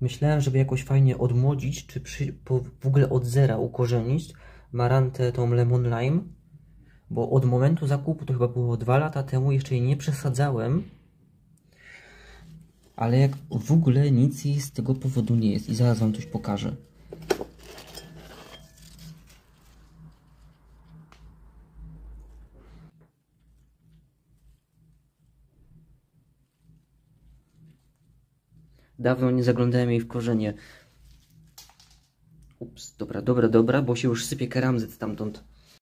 Myślałem, żeby jakoś fajnie odmłodzić, czy przy, po, w ogóle od zera ukorzenić marantę tą Lemon Lime, bo od momentu zakupu, to chyba było dwa lata temu, jeszcze jej nie przesadzałem, ale jak w ogóle nic jej z tego powodu nie jest i zaraz wam coś pokażę. Dawno nie zaglądałem jej w korzenie. Ups, dobra, dobra, dobra, bo się już sypie keramzyt stamtąd.